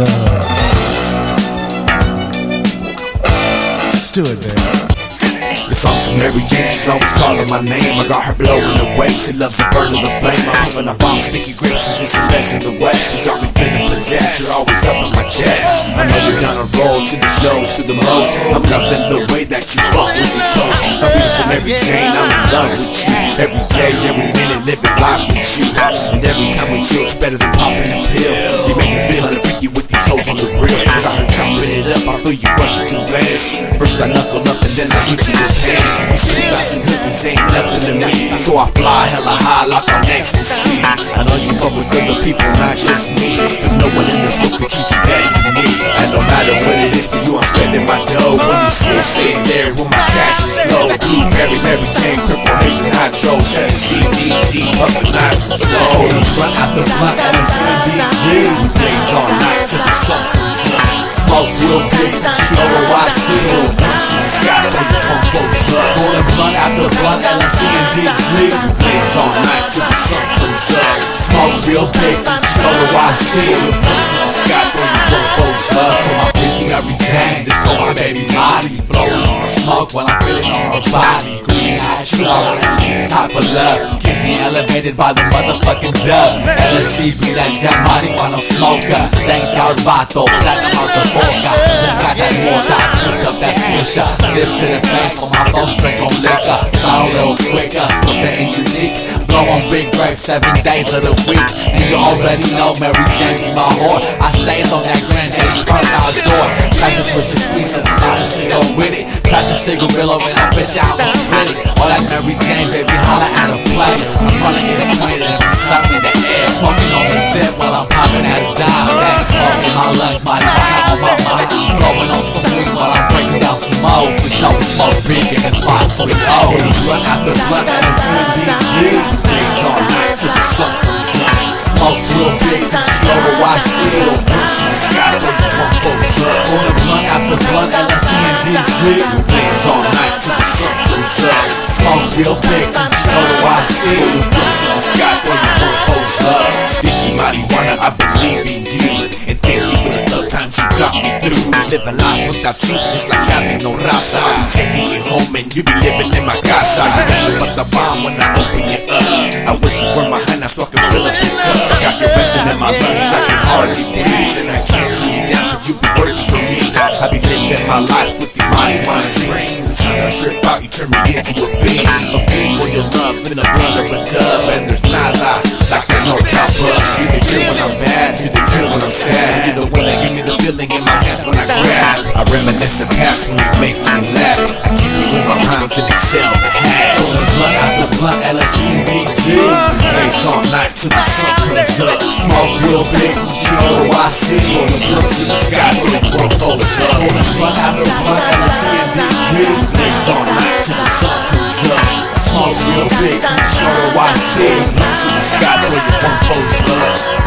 love. Do it. It's awesome Mary Jane, she's always calling my name. I got her blowing away, she loves the burn of the flame. I'm popping a bomb, sticky grapes, she's just a mess in the west. She got me feeling possessed, you're always up in my chest. I know you're down a roll to the shows, to the most. I'm loving the way that you fuck with these hoes I'm beautiful Mary Jane, I'm in love with you. Every day, every minute, living life with you. And every time we chill, it's better than popping a pill. You make me feel freaky ain't nothing to me. So I fly hella high like I'm ecstasy. I know you fuck with other people, not just me. No one in this world can treat you better than me. And no matter what it is for you, I'm spending my dough. When you still sitting there with my cash is low. Blueberry, Mary Jane, purple haze and hydro. Tennessee, DD, up and nice slow. Run after blunt, all night till the sun comes up Smoke real big, what I see Once in the sky, when you folks up For my bitch every day, this for my baby Molly Blowing smoke while I'm feeling on her body. Green eyes, see the type of love. Keeps me elevated by the motherfucking dub LSE be that damn marijuana smoker? Thank God Vato, out the boca Got that mota, twist up that swisher. Zips to the face when my folks drink on liquor. A little quicker, and unique On big grapes seven days of the week. And you already know Mary Jane be my whore I stays on that grand Haiti front outdoor Pass the swisher squeeze and slide to go with it. Pass the cigarillo and I bitch out and split it All that Mary Jane, baby, holla at a player I'm trying to get acquainted and suck in the air. Smoking on the zip while I'm popping at a dime smoke in my lungs, marijuana on my mind Blowing on some weed while I'm breaking down some more For sure we smoke big and it's 5.0 Run after LSE and DG We blaze I in the blunt after blunt, LSE and DG We blaze all night till the sun comes up Smoke real big, you know what I see Once in the sky, when you pump folks up Sticky marijuana, I believe in you And thank you for the tough times you got me through Living life without you, it's like having no raza I'm taking you home and you be living in my casa You never but the bomb when I open it up I wish you were my hand so I can fill up your cup Got your resin in my lungs, my life with these marijuana dreams As soon as trip out, you turn me into a fiend. A fiend for your love in a blunt or a dub And there's nada, like no copper You the cure when I'm bad, you the cure when I'm sad? You're the one that give me the feeling in my hands when I grab. I reminisce the past when you make me laugh. I keep you in my rhymes and excel the up. Smoke real big, you know who I see. On the bricks of the sky, with the broke folks up. Uh. On the front, I know blunt, and the CNDG. Legs on night till the sun comes up. Smoke real big, you know who I see. On the bricks of the sky, with the broke up.